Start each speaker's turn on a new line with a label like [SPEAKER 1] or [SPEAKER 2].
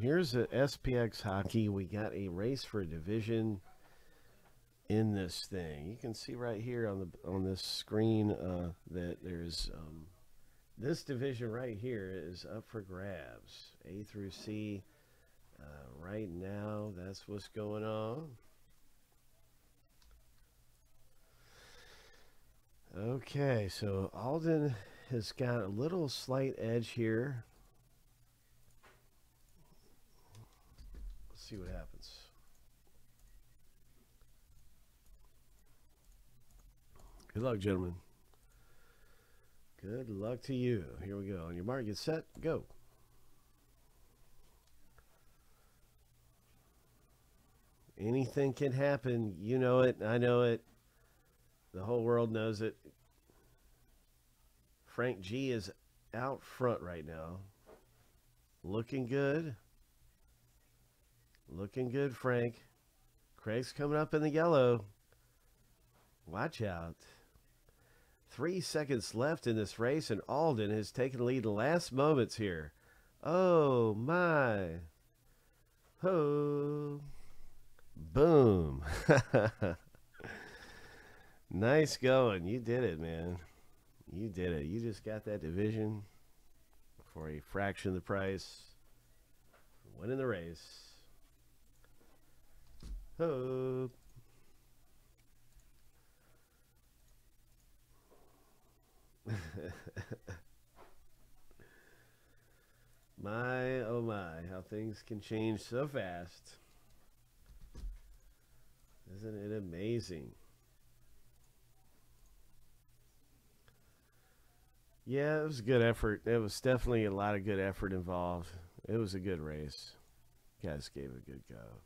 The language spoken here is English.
[SPEAKER 1] here's a SPX hockey. We got a race for a division in this thing. You can see right here on the on this screen uh, that there's um, this division right here is up for grabs. A through C. Uh, right now, that's what's going on. Okay, so Alden has got a little slight edge here. See what happens. Good luck, gentlemen. Good luck to you. Here we go. On your mark, get set, go. Anything can happen. You know it. I know it. The whole world knows it. Frank G is out front right now. Looking good. Looking good, Frank. Craig's coming up in the yellow. Watch out. Three seconds left in this race, and Alden has taken the lead in the last moments here. Oh, my. Ho. Boom. nice going. You did it, man. You did it. You just got that division for a fraction of the price. Winning the race. Hope. my, oh my, how things can change so fast. Isn't it amazing? Yeah, it was a good effort. It was definitely a lot of good effort involved. It was a good race. guys gave a good go.